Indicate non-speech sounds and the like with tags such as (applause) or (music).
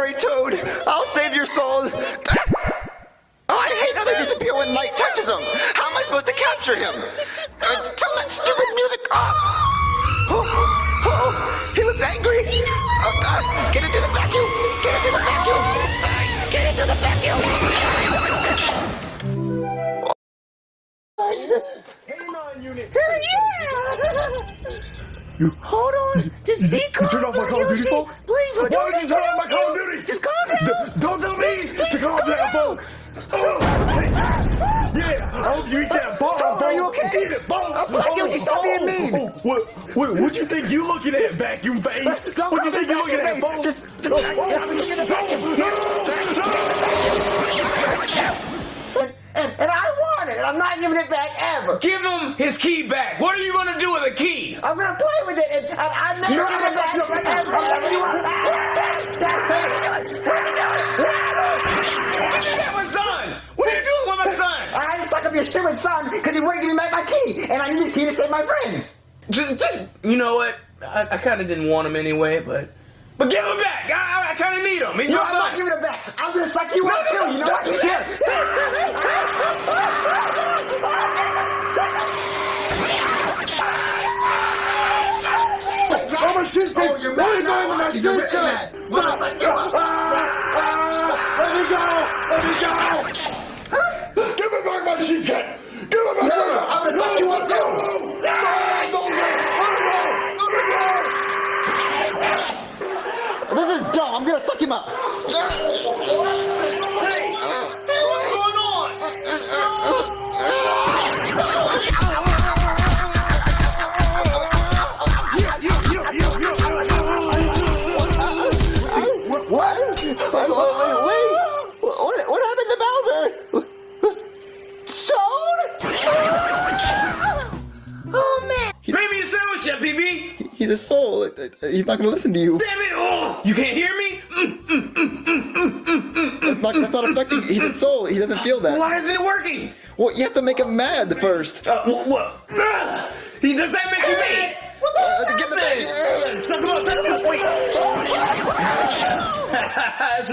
sorry, Toad. I'll save your soul. Ah! Oh, I hate how they disappear when light touches them. How am I supposed to capture him? Uh, turn that stupid music off. Oh, oh, he looks angry. Oh, God. Get into the vacuum. Get into the vacuum. Get into the vacuum. Canine unit. You hold on. Just be calm. You turn off my Call of Duty phone? Please, Why don't would you turn off my Call of Duty? Just calm down. D- don't tell me Please, to calm calm down, down. folks. Oh, take that. Yeah, I hope you eat that bomb. Toad, are you okay? Eat it, bomb. I'm black, Yoshi, stop being oh, mean. Oh, what, what, what you think you looking at, vacuum face? Don't what you think you looking at, bomb? Just, just I'm looking at the oh, I'm not giving it back ever. Give him his key back. What are you gonna do with a key? I'm gonna play with it, and, and I'm never You know giving what, it back suck ever. you up right now. I'm sucking you up. What are you doing with my son? What are you doing with my son? I had to suck up your stupid son because he wouldn't give me back my key, and I need his key to save my friends. Just, just, you know what? I, I kind of didn't want him anyway, but, but give him back. I, My cheesecake! Oh, you're What are you mad doing with my now. You're cheesecake? Stop! Let me go! Let me go! Give me back my cheesecake! Give me back No, my I'm gonna suck you up too. This is dumb. I'm gonna suck him up. Wait, wait, wait, wait. What, what happened to Bowser? Toad? (laughs) Oh man! Bring me a sandwich, yet, PB. He's a soul. He's not gonna listen to you. Damn it! Oh, you can't hear me? Mm, mm, mm, mm, That's not, that's not affecting. He's a soul. He doesn't feel that. Why isn't it working? Well, you have to make him mad first. Uh, what? what? He does that make you mad? Uh, get the Suck him up, suck him up, wait. (laughs) (laughs)